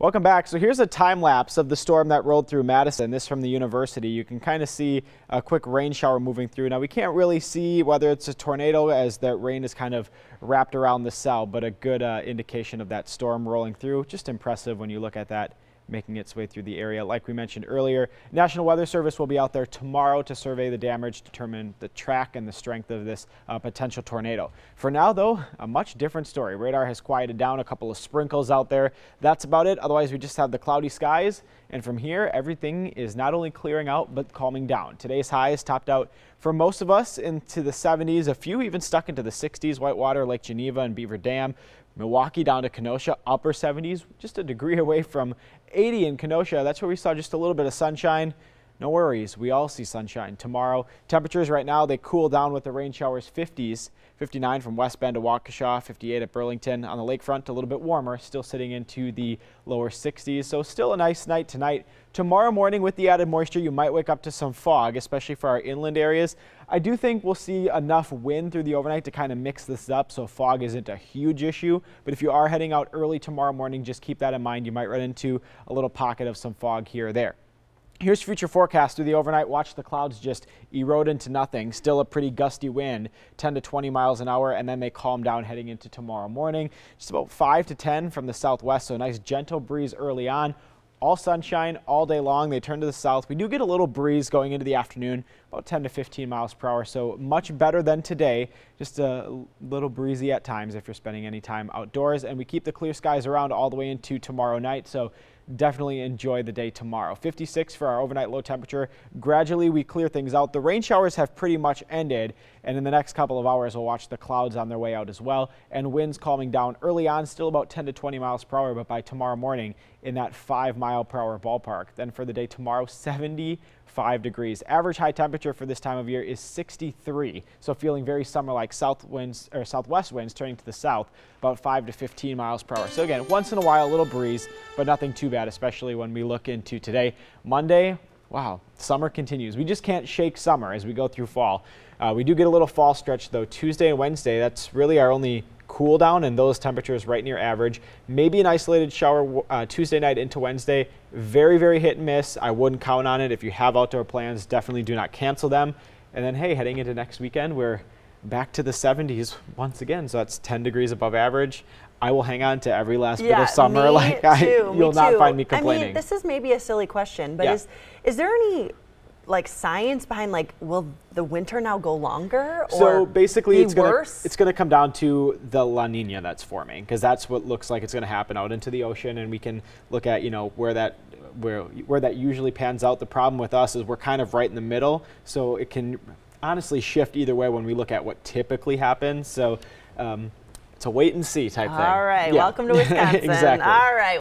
Welcome back. So here's a time lapse of the storm that rolled through Madison. This from the university. You can kind of see a quick rain shower moving through. Now we can't really see whether it's a tornado as that rain is kind of wrapped around the cell, but a good uh, indication of that storm rolling through. Just impressive when you look at that making its way through the area. Like we mentioned earlier, National Weather Service will be out there tomorrow to survey the damage, determine the track and the strength of this uh, potential tornado. For now, though, a much different story. Radar has quieted down, a couple of sprinkles out there. That's about it. Otherwise, we just have the cloudy skies. And from here, everything is not only clearing out, but calming down. Today's highs topped out for most of us into the 70s, a few even stuck into the 60s. Whitewater, Lake Geneva, and Beaver Dam. Milwaukee down to Kenosha, upper 70s, just a degree away from 80 in Kenosha. That's where we saw just a little bit of sunshine. No worries, we all see sunshine tomorrow. Temperatures right now, they cool down with the rain showers 50s. 59 from West Bend to Waukesha, 58 at Burlington. On the lakefront, a little bit warmer, still sitting into the lower 60s. So still a nice night tonight. Tomorrow morning with the added moisture, you might wake up to some fog, especially for our inland areas. I do think we'll see enough wind through the overnight to kind of mix this up so fog isn't a huge issue. But if you are heading out early tomorrow morning, just keep that in mind. You might run into a little pocket of some fog here or there. Here's future forecast through the overnight. Watch the clouds just erode into nothing. Still a pretty gusty wind, 10 to 20 miles an hour, and then they calm down heading into tomorrow morning. Just about 5 to 10 from the southwest, so a nice gentle breeze early on. All sunshine all day long. They turn to the south. We do get a little breeze going into the afternoon, about 10 to 15 miles per hour, so much better than today. Just a little breezy at times if you're spending any time outdoors. And we keep the clear skies around all the way into tomorrow night, so definitely enjoy the day tomorrow. 56 for our overnight low temperature. Gradually we clear things out. The rain showers have pretty much ended and in the next couple of hours we'll watch the clouds on their way out as well and winds calming down early on still about 10 to 20 miles per hour but by tomorrow morning in that 5 mile per hour ballpark. Then for the day tomorrow 75 degrees. Average high temperature for this time of year is 63 so feeling very summer like south winds or southwest winds turning to the south about 5 to 15 miles per hour. So again once in a while a little breeze but nothing too bad especially when we look into today. Monday, wow, summer continues. We just can't shake summer as we go through fall. Uh, we do get a little fall stretch though. Tuesday and Wednesday, that's really our only cool down and those temperatures right near average. Maybe an isolated shower uh, Tuesday night into Wednesday. Very, very hit and miss. I wouldn't count on it. If you have outdoor plans, definitely do not cancel them. And then, hey, heading into next weekend, we're back to the 70s once again. So that's 10 degrees above average. I will hang on to every last yeah, bit of summer. Me like I, too, you'll not find me complaining. I mean, this is maybe a silly question, but yeah. is is there any like science behind like will the winter now go longer or so basically it's gonna worse? it's gonna come down to the La Nina that's forming because that's what looks like it's gonna happen out into the ocean and we can look at you know where that where where that usually pans out. The problem with us is we're kind of right in the middle, so it can honestly shift either way when we look at what typically happens. So. Um, it's a wait and see type All thing. All right, yeah. welcome to Wisconsin. exactly. All right.